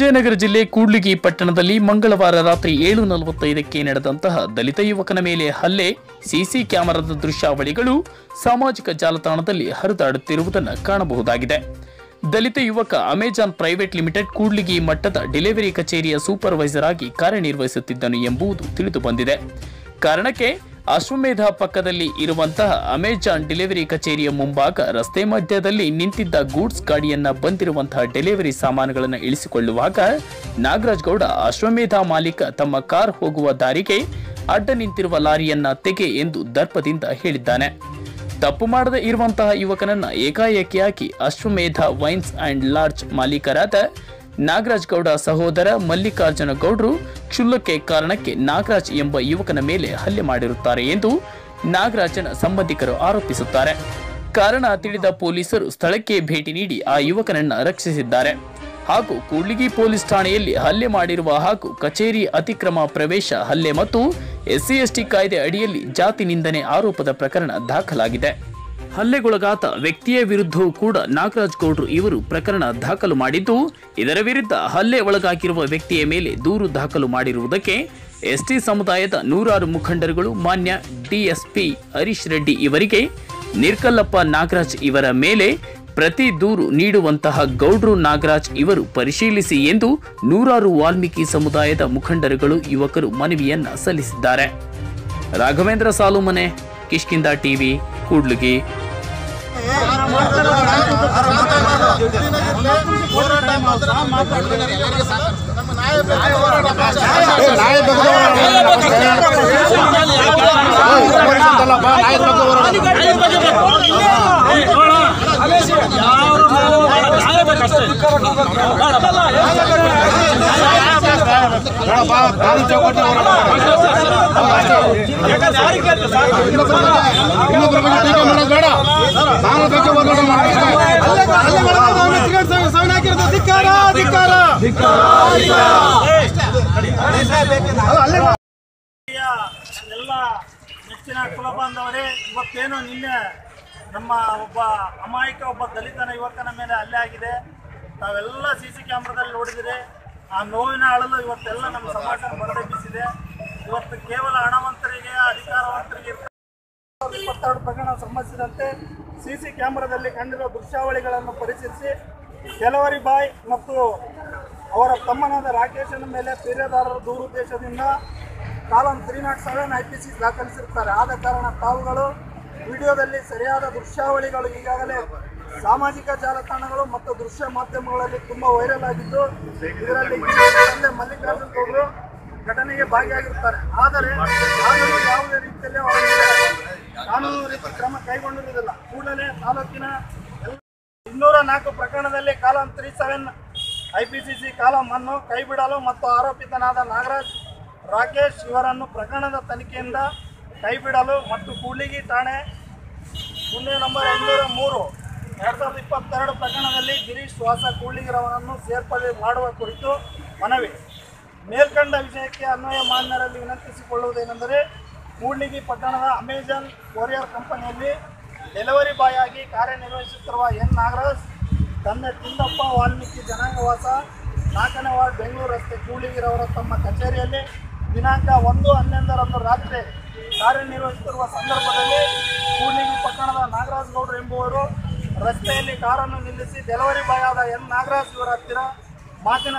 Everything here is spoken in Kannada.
ವಿಜಯನಗರ ಜಿಲ್ಲೆ ಕೂಡ್ಲಿಗಿ ಪಟ್ಟಣದಲ್ಲಿ ಮಂಗಳವಾರ ರಾತ್ರಿ ಏಳು ನಲವತ್ತೈದಕ್ಕೆ ನಡೆದಂತಹ ದಲಿತ ಯುವಕನ ಮೇಲೆ ಹಲ್ಲೆ, ಸಿಸಿ ಕ್ಯಾಮೆರಾದ ದೃಶ್ಯಾವಳಿಗಳು, ಸಾಮಾಜಿಕ ಜಾಲತಾಣದಲ್ಲಿ ಹರಿದಾಡುತ್ತಿರುವುದನ್ನು ಕಾಣಬಹುದಾಗಿದೆ. ದಲಿತ ಯುವಕ ಅಮೆಜಾನ್ ಪ್ರೈವೇಟ್ ಲಿಮಿಟೆಡ್ ಕೂಡ್ಲಿಗಿ ಮಟ್ಟದ ಡೆಲಿವರಿ ಕಚೇರಿಯ ಸೂಪರ್ವೈಸರ್ ಆಗಿ ಕಾರ್ಯನಿರ್ವಹಿಸುತ್ತಿದ್ದನು ಎಂಬುದು ತಿಳಿದು ಬಂದಿದೆ ಕಾರಣಕ್ಕೆ ಅಶ್ವಮೇಧ ಪಕ್ಕದಲ್ಲಿ ಇರುವಂತಹ ಅಮೆಜಾನ್ ಡೆಲಿವರಿ ಕಚೇರಿಯ ಮುಂಭಾಗ ರಸ್ತೆ ಮಧ್ಯದಲ್ಲಿ ನಿಂತಿದ್ದ ಗೂಡ್ಸ್ ಗಾಡಿಯನ್ನ ಬಂದಿರುವಂತಹ ಡೆಲಿವರಿ ಸಾಮಾನುಗಳನ್ನು ಇಳಿಸಿಕೊಳ್ಳುವಾಗ ನಾಗರಾಜ್ ಗೌಡ, ಅಶ್ವಮೇಧ ಮಾಲೀಕ ತಮ್ಮ ಕಾರ್ ಹೋಗುವ ದಾರಿಗೆ ಅಡ್ಡ ನಿಂತಿರುವ ಲಾರಿಯನ್ನ ತೆಗೆ ಎಂದು ದರ್ಪದಿಂದ ಹೇಳಿದ್ದಾನೆ. ತಪ್ಪು ಮಾಡದೆ ಇರುವಂತಹ ಯುವಕನನ್ನ ಏಕಾಏಕಿಯಾಗಿ ಅಶ್ವಮೇಧ ವೈನ್ಸ್ ಅಂಡ್ ಲಾಡ್ಜ್ ಮಾಲೀಕರಾದ ನಾಗರಾಜ್ ಗೌಡ ಸಹೋದರ ಮಲ್ಲಿಕಾರ್ಜುನ ಗೌಡರು ಕ್ಷುಲ್ಲಕ್ಕೆ ಕಾರಣಕ್ಕೆ ನಾಗರಾಜ್ ಎಂಬ ಯುವಕನ ಮೇಲೆ ಹಲ್ಲೆ ಮಾಡಿರುತ್ತಾರೆ ಎಂದು ನಾಗರಾಜನ ಸಂಬಂಧಿಕರು ಆರೋಪಿಸುತ್ತಾರೆ. ಕಾರಣ ತಿಳಿದ ಪೊಲೀಸರು ಸ್ಥಳಕ್ಕೆ ಭೇಟಿ ನೀಡಿ ಆ ಯುವಕನನ್ನ ರಕ್ಷಿಸಿದ್ದಾರೆ. ಹಾಗೂ ಕೂಡ್ಲಿಗಿ ಪೊಲೀಸ್ ಠಾಣೆಯಲ್ಲಿ ಹಲ್ಲೆ ಮಾಡಿರುವ ಹಾಗೂ ಕಚೇರಿ ಅತಿಕ್ರಮ ಪ್ರವೇಶ, ಹಲ್ಲೆ ಮತ್ತು ಎಸ್ಸಿ ಎಸ್ಟಿ ಕಾಯ್ದೆ ಅಡಿಯಲ್ಲಿ ಜಾತಿ ನಿಂದನೆ ಆರೋಪದ ಪ್ರಕರಣ ದಾಖಲಾಗಿದೆ. ಹಲ್ಲೆಗೊಳಗಾದ ವ್ಯಕ್ತಿಯ ವಿರುದ್ಧವೂ ಕೂಡ ನಾಗರಾಜ್ ಗೌಡ್ರು ಇವರು ಪ್ರಕರಣ ದಾಖಲು ಮಾಡಿದ್ದು, ಇದರ ವಿರುದ್ಧ ಹಲ್ಲೆ ಒಳಗಾಗಿರುವ ವ್ಯಕ್ತಿಯ ಮೇಲೆ ದೂರು ದಾಖಲು ಮಾಡಿರುವುದಕ್ಕೆ ಎಸ್ಟಿ ಸಮುದಾಯದ ನೂರಾರು ಮುಖಂಡರುಗಳು ಮಾನ್ಯ ಡಿಎಸ್ಪಿ ಹರೀಶ್ ರೆಡ್ಡಿ ಇವರಿಗೆ, ನಿರ್ಕಲ್ಲಪ್ಪ ನಾಗರಾಜ್ ಇವರ ಮೇಲೆ ಪ್ರತಿ ದೂರು ನೀಡುವಂತಹ ಗೌಡ್ರು ನಾಗರಾಜ್ ಇವರು ಪರಿಶೀಲಿಸಿ ಎಂದು ನೂರಾರು ವಾಲ್ಮೀಕಿ ಸಮುದಾಯದ ಮುಖಂಡರುಗಳು ಯುವಕರು ಮನವಿಯನ್ನ ಸಲ್ಲಿಸಿದ್ದಾರೆ. ರಾಘವೇಂದ್ರ ಸಾಲುಮನೆ ಕಿಷ್ಕಿಂದ ಟಿವಿ, ಕೂಡ್ಲಿಗಿ. ಇನ್ನೊಬ್ಬರ ಬಗ್ಗೆ ಟೀಕೆ ಮಾಡೋದು ಬೇಡ ನಾನು ಬಗ್ಗೆ ಹೋರಾಟ ಎಲ್ಲ ನೆಚ್ಚಿನ ಕುಲ ಬಾಂಧವರೇ ಇವತ್ತೇನು ನಿನ್ನೆ ನಮ್ಮ ಒಬ್ಬ ಅಮಾಯಕ ಒಬ್ಬ ದಲಿತನ ಯುವಕನ ಮೇಲೆ ಹಲ್ಲೆ ಆಗಿದೆ ತಾವೆಲ್ಲ ಸಿ ಸಿ ಕ್ಯಾಮ್ರಾದಲ್ಲಿ ನೋಡಿದರೆ ಆ ನೋವಿನ ಅಳಲು ಇವತ್ತೆಲ್ಲ ನಮ್ಮ ಸಮಾಜ ಬರದೆಬ್ಬಿಸಿದೆ ಇವತ್ತು ಕೇವಲ ಹಣವಂತರಿಗೆ, ಅಧಿಕಾರವಂತರಿಗೆ ಇಪ್ಪತ್ತೆರಡು ಪ್ರಕರಣ ಸಂಬಂಧಿಸಿದಂತೆ ಸಿ ಸಿ ಕ್ಯಾಮೆರಾದಲ್ಲಿ ಕಂಡಿರುವ ದೃಶ್ಯಾವಳಿಗಳನ್ನು ಪರಿಶೀಲಿಸಿ ಕೆಲವರಿ ಬಾಯ್ ಮತ್ತು ಅವರ ತಮ್ಮನಾದ ರಾಕೇಶನ ಮೇಲೆ ಬೇರೆದಾರರ ದೂರುದ್ದೇಶದಿಂದ column three naught seven I P C ದಾಖಲಿಸಿರುತ್ತಾರೆ. ಆದ ಕಾರಣ ತಾವುಗಳು ವಿಡಿಯೋದಲ್ಲಿ ಸರಿಯಾದ ದೃಶ್ಯಾವಳಿಗಳು ಈಗಾಗಲೇ ಸಾಮಾಜಿಕ ಜಾಲತಾಣಗಳು ಮತ್ತು ದೃಶ್ಯ ಮಾಧ್ಯಮಗಳಲ್ಲಿ ತುಂಬ ವೈರಲ್ ಆಗಿದ್ದು, ಇದರಲ್ಲಿ ಮಲ್ಲಿಕಾರ್ಜುನ್ ಗೌಡರು ಘಟನೆಗೆ ಭಾಗಿಯಾಗಿರುತ್ತಾರೆ. ಆದರೆ ಯಾವುದೇ ರೀತಿಯಲ್ಲಿ ಕಾನೂನು ರೀತಿ ಕ್ರಮ ಕೈಗೊಂಡಿರುವುದಿಲ್ಲ. ಕೂಡಲೇ ತಾಲೂಕಿನ ಇನ್ನೂರ ನಾಲ್ಕು ಪ್ರಕರಣದಲ್ಲಿ column three seven I P C C column ಅನ್ನು ಕೈಬಿಡಲು ಮತ್ತು ಆರೋಪಿತನಾದ ನಾಗರಾಜ್ ರಾಕೇಶ್ ಇವರನ್ನು ಪ್ರಕರಣದ ತನಿಖೆಯಿಂದ ಕೈಬಿಡಲು ಮತ್ತು ಕೂಡ್ಲಿಗಿ ಠಾಣೆ ಗುಂಡೆ ನಂಬರ್ ಐನೂರ ಮೂರು, ಎರಡು ಸಾವಿರದ ಇಪ್ಪತ್ತೆರಡು ಪ್ರಕರಣದಲ್ಲಿ ಗಿರೀಶ್ ವಾಸ ಕೂಡ್ಲಿಗಿರವರನ್ನು ಸೇರ್ಪಡೆ ಮಾಡುವ ಕುರಿತು ಮನವಿ. ಮೇಲ್ಕಂಡ ವಿಷಯಕ್ಕೆ ಅನ್ವಯ ಮಾನ್ಯರಲ್ಲಿ ವಿನಂತಿಸಿಕೊಳ್ಳುವುದೇನೆಂದರೆ ಕೂಡ್ಲಿಗಿ ಪಟ್ಟಣದ ಅಮೆಜಾನ್ ಕೊರಿಯರ್ ಕಂಪನಿಯಲ್ಲಿ ಡೆಲಿವರಿ ಬಾಯ್ ಆಗಿ ಕಾರ್ಯನಿರ್ವಹಿಸುತ್ತಿರುವ ಎನ್. ನಾಗರಾಜ್, ತಂದೆ ತಿಂದಪ್ಪ ವಾಲ್ಮೀಕಿ ಜನಾಂಗವಾಸ, ನಾಲ್ಕನೇ ವಾರ್ಡ್ ಬೆಂಗಳೂರು ರಸ್ತೆ ಕೂಳಿಗಿರವರ ತಮ್ಮ ಕಚೇರಿಯಲ್ಲಿ ದಿನಾಂಕ ಒಂದು ಹನ್ನೊಂದರಂದು ರಾತ್ರಿ ಕಾರ್ಯನಿರ್ವಹಿಸುತ್ತಿರುವ ಸಂದರ್ಭದಲ್ಲಿ ಕೂಡ್ಲಿಗಿ ಪಟ್ಟಣದ ನಾಗರಾಜ್ ಗೌಡರು ಎಂಬುವರು ರಸ್ತೆಯಲ್ಲಿ ಕಾರನ್ನು ನಿಲ್ಲಿಸಿ ಡೆಲಿವರಿ ಬಾಯ್ ಆದ ಎನ್. ನಾಗರಾಜ್ ಇವರ ಹತ್ತಿರ ಮಾತಿನ